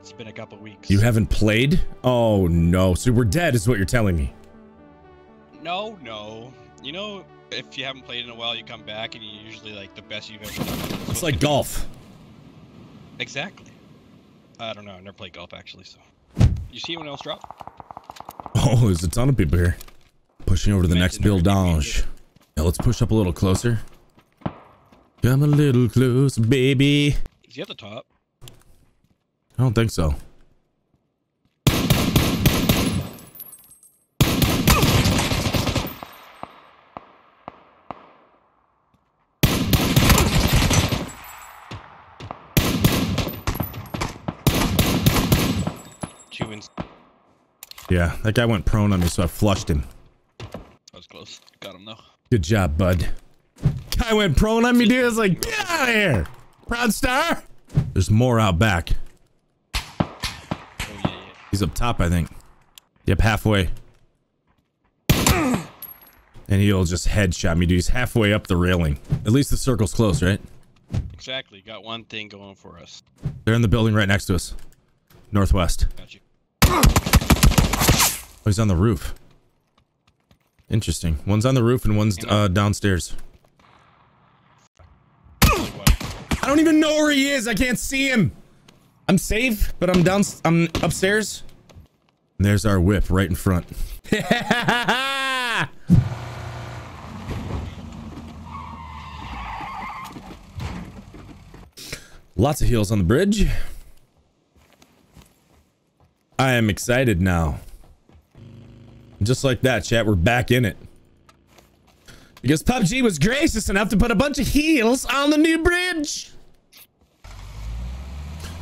It's been a couple weeks. You haven't played? Oh no. So we're dead is what you're telling me. No, no. You know, if you haven't played in a while, you come back and you usually like the best you've ever done. It's like golf. Exactly. I don't know. I never played golf actually, so. You see anyone else drop? Oh, there's a ton of people here. Pushing over to the next buildage. Yeah, let's push up a little closer. Come a little closer, baby. Is he at the top? I don't think so. Yeah, that guy went prone on me, so I flushed him. That was close. Got him though. Good job, bud. Guy went prone on me, dude. I was like, get out of here. Proud star. There's more out back. He's up top, I think. Yep, halfway. And he'll just headshot me, dude. He's halfway up the railing. At least the circle's close, right? Exactly. Got one thing going for us. They're in the building right next to us. Northwest. Got you. Oh, he's on the roof. Interesting. One's on the roof and one's uh, downstairs. I don't even know where he is. I can't see him. I'm safe, but I'm down. I'm upstairs. There's our whip right in front. Lots of heals on the bridge. I am excited now. Just like that, chat, we're back in it. Because PUBG was gracious enough to put a bunch of heals on the new bridge.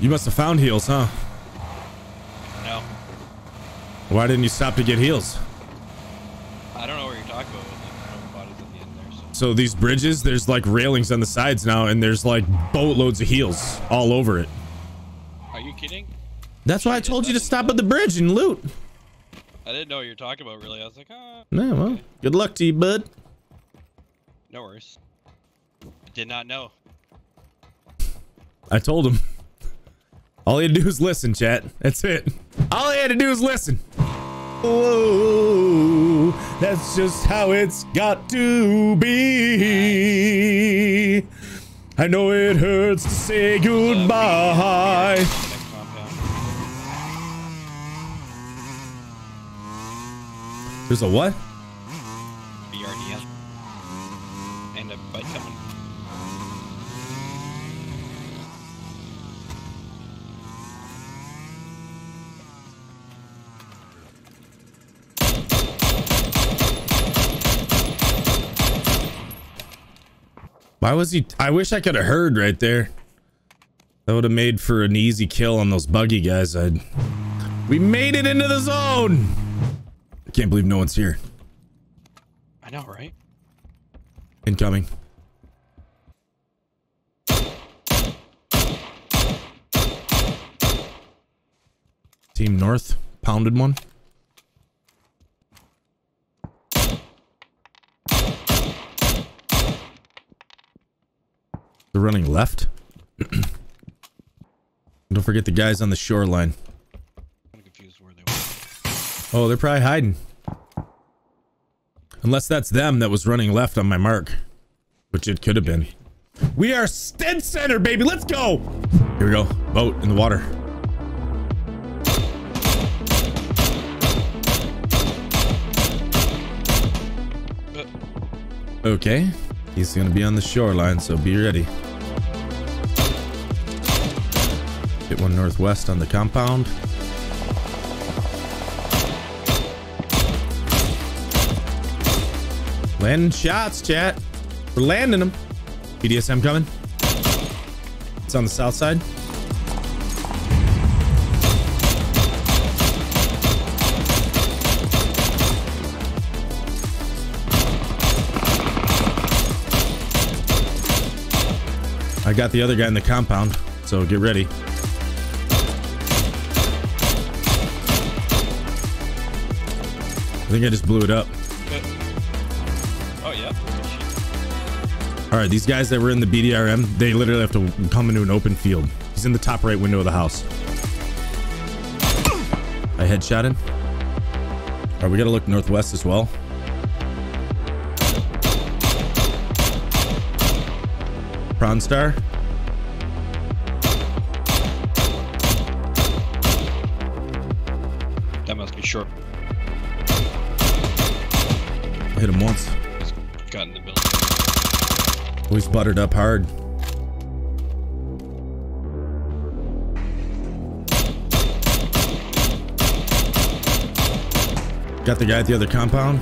You must have found heals, huh? No. Why didn't you stop to get heals? I don't know what you're talking about. No bodies at the end there. So. So these bridges, there's like railings on the sides now, and there's like boatloads of heals all over it. Are you kidding? That's why I told you to stop at the bridge and loot. I didn't know what you're talking about. Really, I was like, ah, Yeah, well, good luck to you, bud. no worries. I Did not know. I told him. All he had to do is listen, chat. That's it. All he had to do is listen. Whoa, that's just how it's got to be. I know it hurts to say goodbye. There's a what? BRDM. And a bike coming. Why was he? I wish I could have heard right there. That would have made for an easy kill on those buggy guys. I'd. We made it into the zone. I can't believe no one's here. I know, right? Incoming. Team North pounded one. Left. Don't forget the guys on the shoreline. I'm confused where they were. Oh, they're probably hiding. Unless that's them that was running left on my mark. Which it could have been. We are Stead Center, baby. Let's go. Here we go. Boat in the water. Uh, Okay. He's going to be on the shoreline, so be ready. One northwest on the compound. Landing shots, chat. We're landing them. BDSM coming. It's on the south side. I got the other guy in the compound, so get ready. I think I just blew it up. good. Oh, yeah. All right, these guys that were in the BRDM, they literally have to come into an open field. He's in the top right window of the house. I headshot him. All right, we gotta look northwest as well. Prawn Star. That must be short. Hit him once. He's got in the building. Always oh, buttered up hard. Got the guy at the other compound.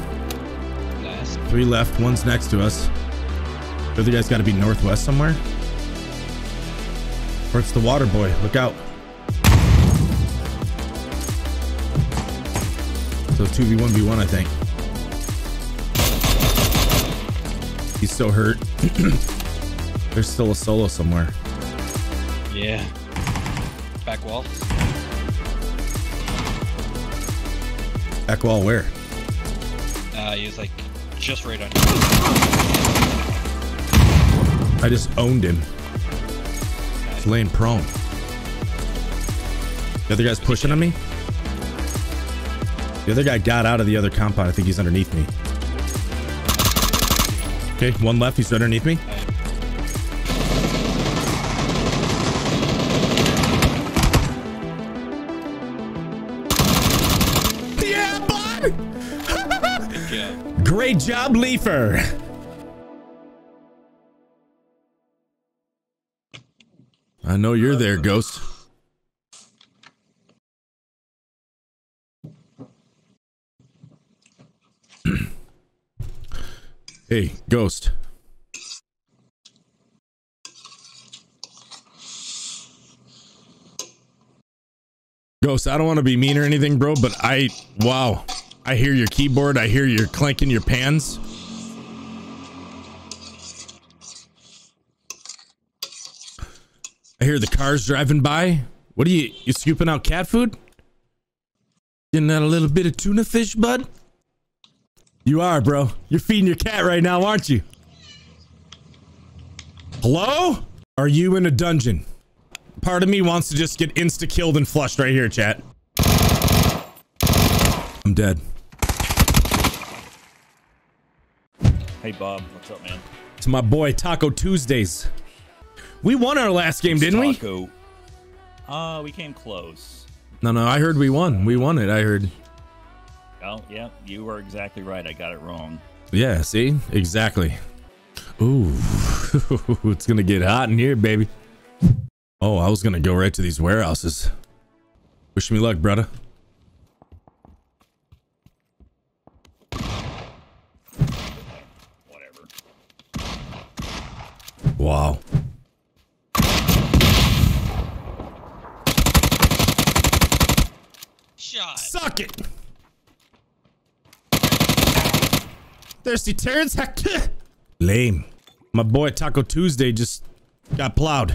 Nice. Three left, one's next to us. The other guy's got to be northwest somewhere. Or it's the water boy. Look out. So 2v1v1, I think. He's so hurt. There's still a solo somewhere. Yeah. Back wall. Back wall where? Uh, he was like just right on. I just owned him. He's laying prone. The other guy's pushing on me. The other guy got out of the other compound. I think he's underneath me. Okay, one left. He's underneath me. Yeah, bud! Good. Great job, Leafer. I know you're there, Ghost. Hey, Ghost. Ghost, I don't want to be mean or anything, bro, but I, wow. I hear your keyboard. I hear you're clanking your pans. I hear the cars driving by. What are you, you scooping out cat food? Getting out a little bit of tuna fish, bud? You are, bro. You're feeding your cat right now, aren't you? Hello? Are you in a dungeon? Part of me wants to just get insta killed and flushed right here, chat. I'm dead. Hey Bob, what's up, man? To my boy Taco Tuesdays. We won our last game, didn't we? Taco. Uh, we came close. No, no, I heard we won. We won it. I heard. Oh, yeah, you were exactly right. I got it wrong. Yeah, see? Exactly. Ooh, it's gonna get hot in here, baby. Oh, I was gonna go right to these warehouses. Wish me luck, brother. Whatever. Wow. Shot. Suck it! Thirsty turds? Lame. My boy Taco Tuesday just got plowed.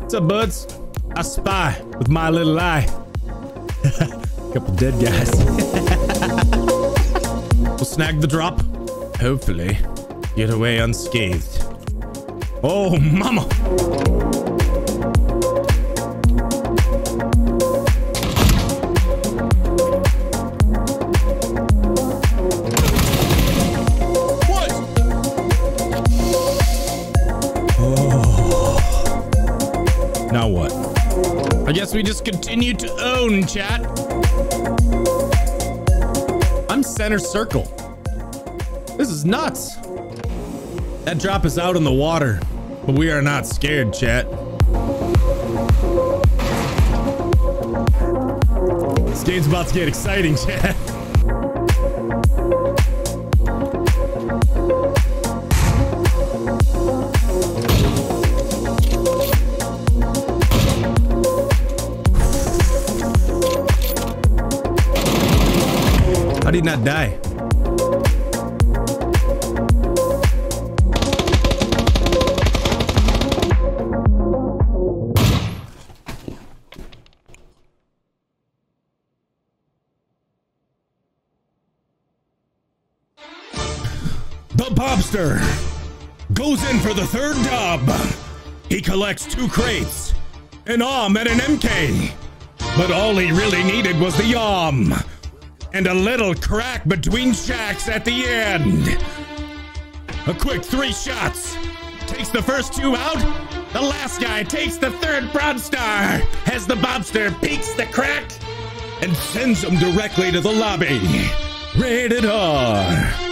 What's up, buds? I spy with my little eye. Couple dead guys. We'll snag the drop. Hopefully, get away unscathed. Oh, mama! Oh. Now what? I guess we just continue to own, chat. I'm center circle. This is nuts. That drop is out in the water, but we are not scared, chat. This game's about to get exciting, chat. How did he not die? The Bobster goes in for the third dub. He collects two crates, an AWM and an MK. But all he really needed was the AWM and a little crack between shacks at the end. A quick three shots. Takes the first two out. The last guy takes the third Broad Star as the Bobster peeks the crack and sends him directly to the lobby. Rated R.